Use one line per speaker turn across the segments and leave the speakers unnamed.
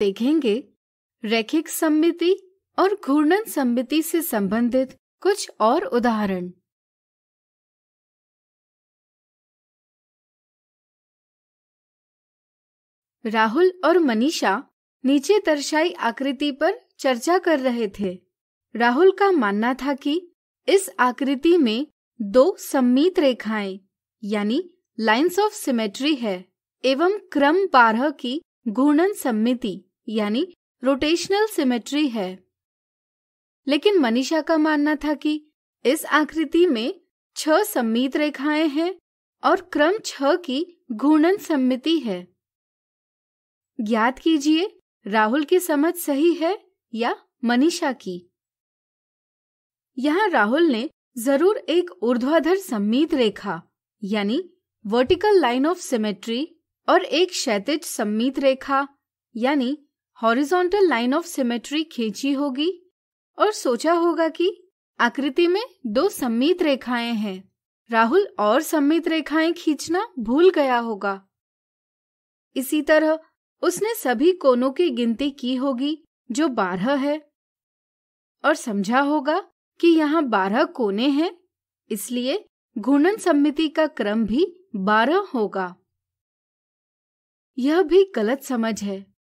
देखेंगे। रैखिक सममिति और घूर्णन सममिति से संबंधित कुछ और उदाहरण। राहुल और मनीषा नीचे दर्शाई आकृति पर चर्चा कर रहे थे। राहुल का मानना था कि इस आकृति में दो सम्मित रेखाएँ, यानी लाइंस ऑफ़ सिमेट्री है, एवं क्रम बारह की घूर्णन सम्मिति। यानी रोटेशनल सिमेट्री है। लेकिन मनीषा का मानना था कि इस आकृति में छह सम्मित रेखाएँ हैं और क्रम छह की घूर्णन सम्मिति है। ज्ञात कीजिए, राहुल की समझ सही है या मनीषा की? यहाँ राहुल ने ज़रूर एक ऊर्ध्वाधर सम्मित रेखा, यानी वर्टिकल लाइन ऑफ़ सिमेट्री और एक क्षैतिज सम्मित रेखा, यानी हॉरिजॉन्टल लाइन ऑफ़ सिमेट्री खींची होगी और सोचा होगा कि आकृति में दो सम्मित रेखाएँ हैं। राहुल और सम्मित रेखाएँ खींचना भूल गया होगा। इसी तरह उसने सभी कोनों की गिनती की होगी जो बारह है। और समझा होगा कि यहाँ बारह कोने हैं, इसलिए घूर्णन सम्मिति का क्रम भी बारह होगा। यह भी गलत समझ है।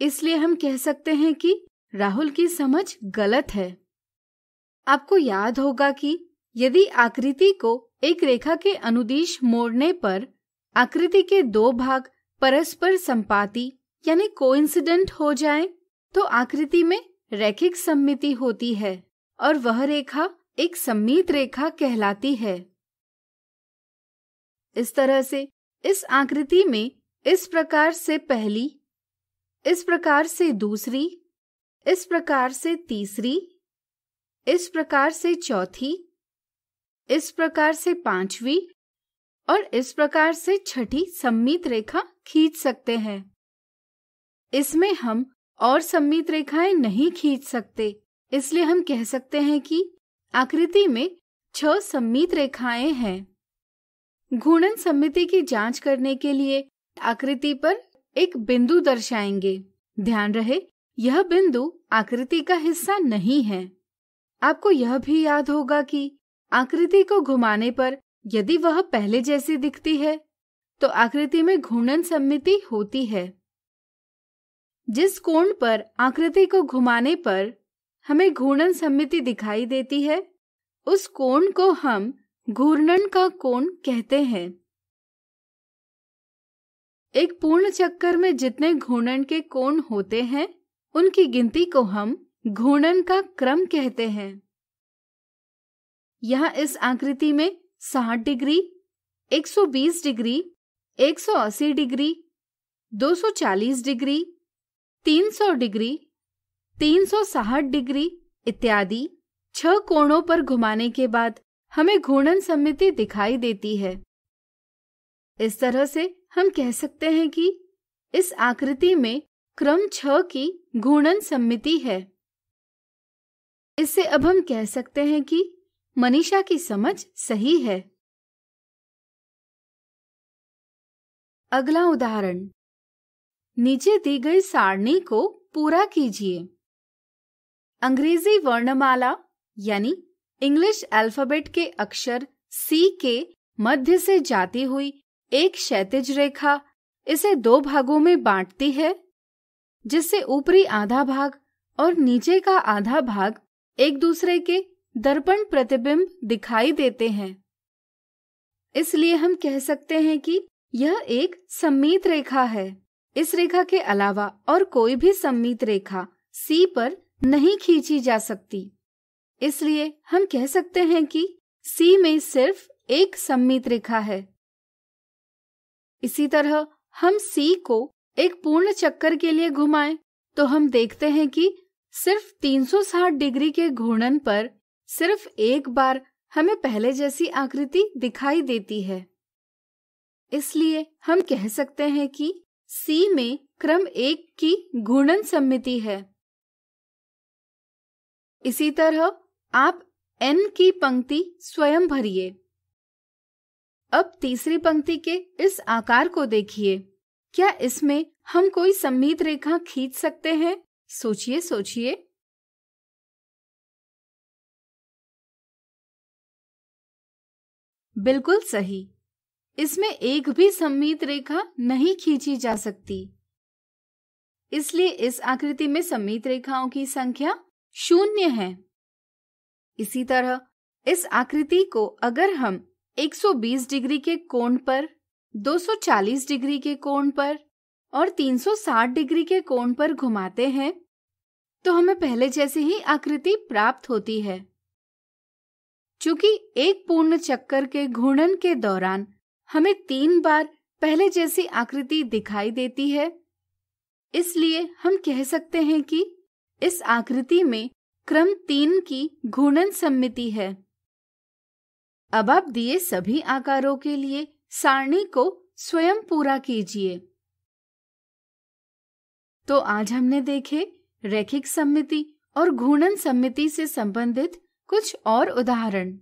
इसलिए हम कह सकते हैं कि राहुल की समझ गलत है। आपको याद होगा कि यदि आकृति को एक रेखा के अनुदिश मोड़ने पर आकृति के दो भाग परस्पर संपाती यानी कोइंसिडेंट हो जाए तो आकृति में रैखिक सम्मिति होती है और वह रेखा एक सम्मित रेखा कहलाती है। इस तरह से इस आकृति में इस प्रकार से पहली इस प्रकार से दूसरी, इस प्रकार से तीसरी, इस प्रकार से चौथी, इस प्रकार से पांचवी और इस प्रकार से छठी सम्मित रेखा खींच सकते हैं। इसमें हम और सम्मित रेखाएँ नहीं खींच सकते, इसलिए हम कह सकते हैं कि आकृति में छह सम्मित रेखाएँ हैं। घूर्णन सम्मिति की जाँच करने के लिए आकृति पर एक बिंदु दर्शाएँगे। ध्यान रहे, यह बिंदु आकृति का हिस्सा नहीं है। आपको यह भी याद होगा कि आकृति को घुमाने पर यदि वह पहले जैसी दिखती है तो आकृति में घूर्णन सम्मिति होती है। जिस कोण पर आकृति को घुमाने पर हमें घूर्णन सम्मिति दिखाई देती है, उस कोण को हम घूर्णन का कोण कहते हैं। एक पूर्ण चक्कर में जितने घूर्णन के कोण होते हैं, उनकी गिनती को हम घूर्णन का क्रम कहते हैं। यहाँ इस आकृति में 60 degree 120 degree 180 degree 240 degree 300 degree 360 degree इत्यादि छह कोणों पर घुमाने के बाद हमें घूर्णन सम्मिति दिखाई देती है। इस तरह से हम कह सकते हैं कि इस आकृति में क्रम छ की घूर्णन सम्मिति है। इससे अब हम कह सकते हैं कि मनीषा की समझ सही है। अगला उदाहरण। नीचे दी गई सारणी को पूरा कीजिए। अंग्रेज़ी वर्णमाला, यानी इंग्लिश अल्फ़ाबेट के अक्षर सी के मध्य से जाती हुई एक क्षैतिज रेखा इसे दो भागों में बांटती है, जिससे ऊपरी आधा भाग और नीचे का आधा भाग एक दूसरे के दर्पण प्रतिबिंब दिखाई देते हैं। इसलिए हम कह सकते हैं कि यह एक सम्मित रेखा है। इस रेखा के अलावा और कोई भी सम्मित रेखा सी पर नहीं खींची जा सकती। इसलिए हम कह सकते हैं कि सी में सिर्फ़ एक सम्मित रेखा है। इसी तरह हम सी को एक पूर्ण चक्कर के लिए घुमाएँ तो हम देखते हैं कि सिर्फ़ 360 डिग्री के घूर्णन पर सिर्फ़ एक बार हमें पहले जैसी आकृति दिखाई देती है। इसलिए हम कह सकते हैं कि सी में क्रम एक की घूर्णन सम्मिति है। इसी तरह आप एन की पंक्ति स्वयं भरिए। अब तीसरी पंक्ति के इस आकार को देखिए। क्या इसमें हम कोई सम्मित रेखा खींच सकते हैं? सोचिए सोचिए। बिल्कुल सही। इसमें एक भी सम्मित रेखा नहीं खींची जा सकती। इसलिए इस आकृति में सम्मित रेखाओं की संख्या शून्य है। इसी तरह इस आकृति को अगर हम 120 डिग्री के कोण पर 240 डिग्री के कोण पर और 360 डिग्री के कोण पर घुमाते हैं तो हमें पहले जैसी ही आकृति प्राप्त होती है। चूँकि एक पूर्ण चक्कर के घूर्णन के दौरान हमें तीन बार पहले जैसी आकृति दिखाई देती है, इसलिए हम कह सकते हैं कि इस आकृति में क्रम तीन की घूर्णन सम्मिति है। अब आप दिए सभी आकारों के लिए सारणी को स्वयं पूरा कीजिए। तो आज हमने देखे रैखिक सम्मिति और घूर्णन सम्मिति से संबंधित कुछ और उदाहरण।